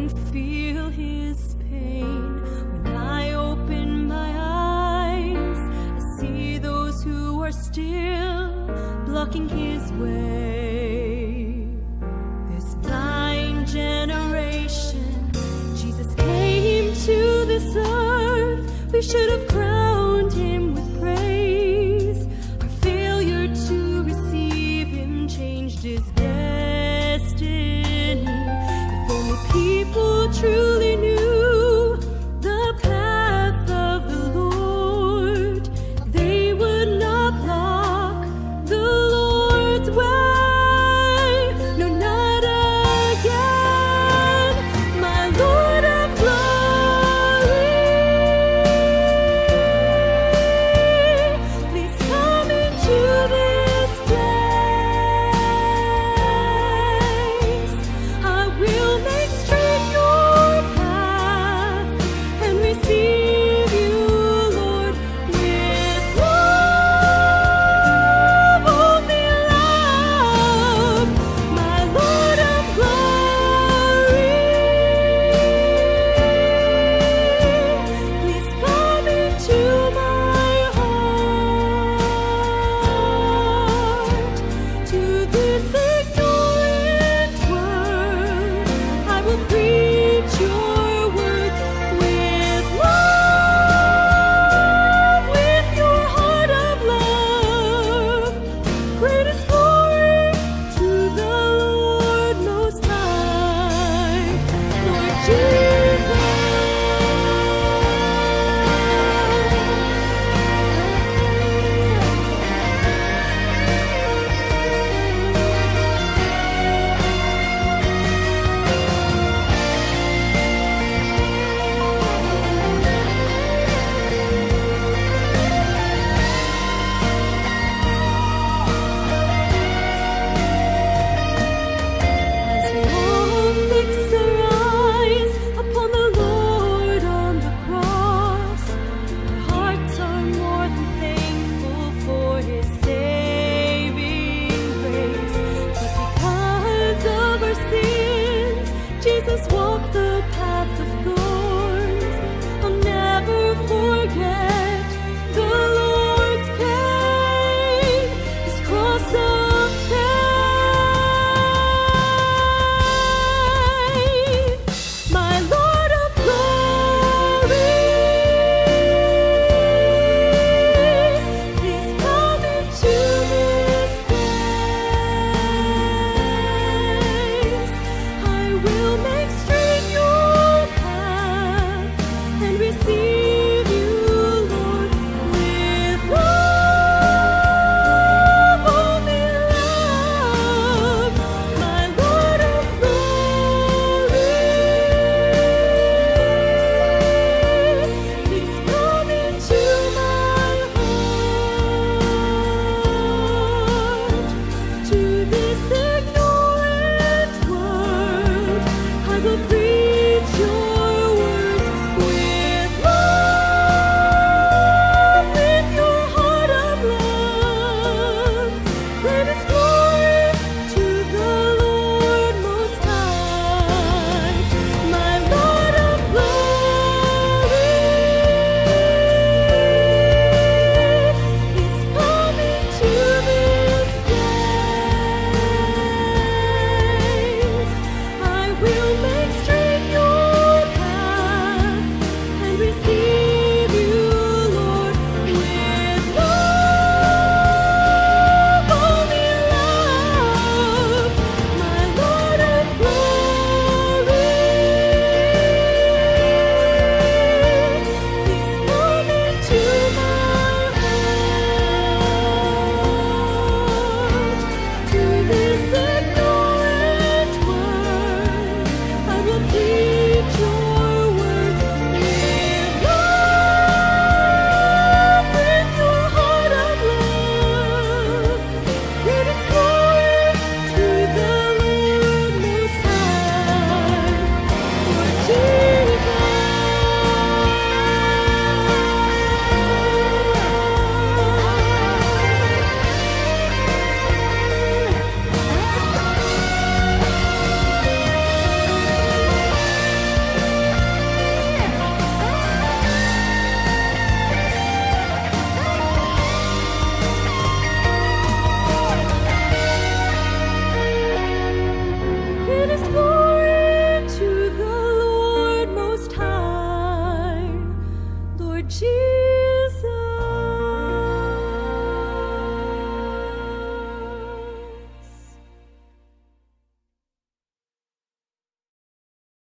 and feel his pain. When I open my eyes, I see those who are still blocking his way. This blind generation, Jesus came to this earth. We should have crowned him true Jesus.